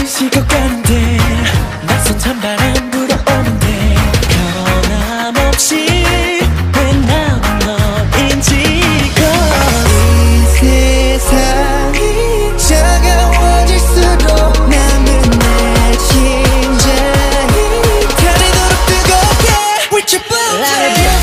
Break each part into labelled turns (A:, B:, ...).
A: 마음을 식어가는데 낯선 찬바람 불어오는데 변함없이 왜 나만 너인지 이 세상이 차가워질수록 나는 내 심장이 가리도록 뜨겁게 With your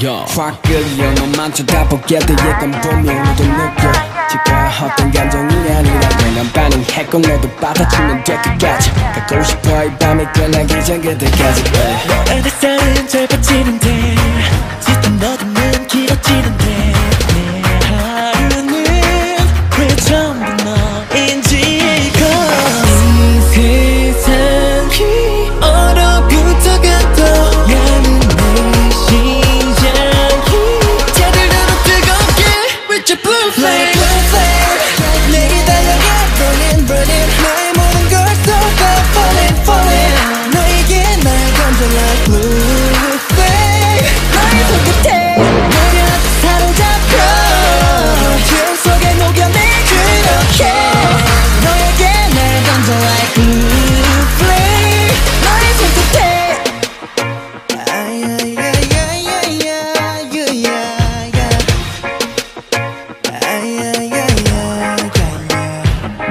A: 손끝에
B: 확 끌려 너만 쳐다보게. 돼 약간 분명히도 느껴 지가 어떤 감정이 아니라 난 반응했고 너도 받아주면 될 것까지. 갖고 싶어 이 밤이 끝나기 전 그때까지.
A: 내 햇살은 잘 비치는데 짙은 어둠은 길어지는데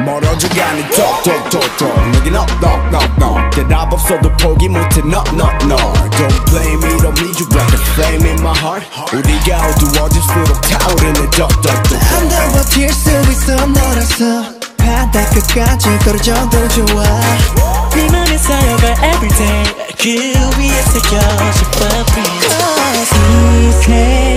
B: 멀어져가는 톡톡톡톡 내게 knock 대답 없어도 포기 못해 no no no. Don't blame me don't need you like a flame in my heart. 우리가 어두워질수록 타오르는 덕덕덕
A: 안 버틸 수 있어 너라서 바다 끝까지 떨어져도 좋아. 네 맘에 쌓여갈 everyday 그 위에 새겨 싶어 Cause 이. 세상